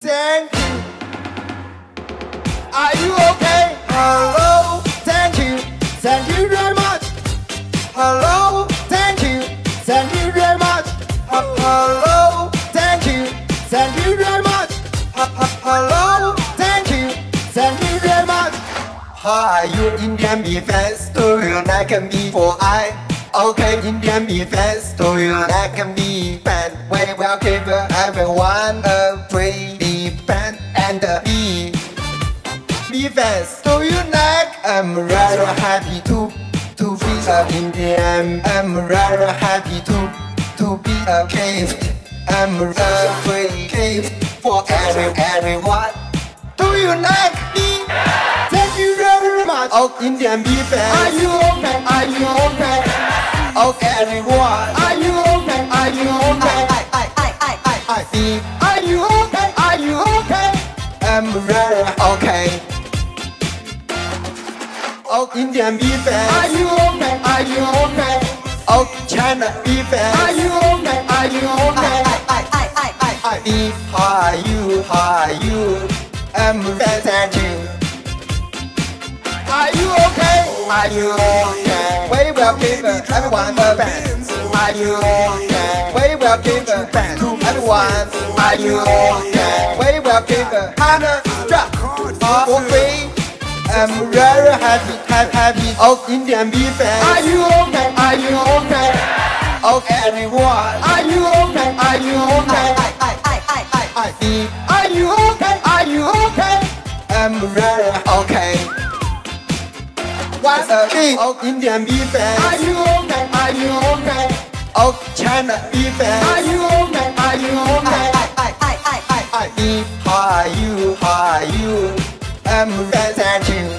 Thank you. Are you okay? Hello. Thank you. Thank you very much. Hello. Thank you. Thank you very much. Hello. Thank you. Thank you very much. Hello. Thank you. Thank you very much. Hi, you Indian Mi fans. Do you like Mi 4i? Okay, Indian Mi fans. Do you like me fan? We will give everyone a free Fans, do you like? I'm rather happy to to be an Indian. I'm rather happy to to be a gift. I'm a free gift for every everyone. Do you like me? Thank you very much. Oh, Indian fans. Are you okay? Are you okay? Oh, everyone. Are you okay? Are you okay? I, I, I, I, I, I. Are you okay? Are you okay? I'm very okay. Oh, Indian Mi fans. Are you okay? Are you okay? Oh, China Mi fans. Are you okay? Are you okay? I, I, I, I, I, I. How are you? Are you? I'm very thank you. Are you okay? Are you okay? We will give everyone a band. Are you okay? We will give to everyone. Are you okay? We will give hundred drop for free. I'm very happy, happy, happy. Oh, Indian beef fans. Are you okay? Are you okay? Okay, everyone. Are you okay? Are you okay? I, I, I, I, I, I, me. Are you okay? Are you okay? I'm very okay. What's a big oh, Indian beef fans? Are you okay? Are you okay? Oh, China beef fans. Are you okay? Are you okay? I, I, I, I, I'm very thank you.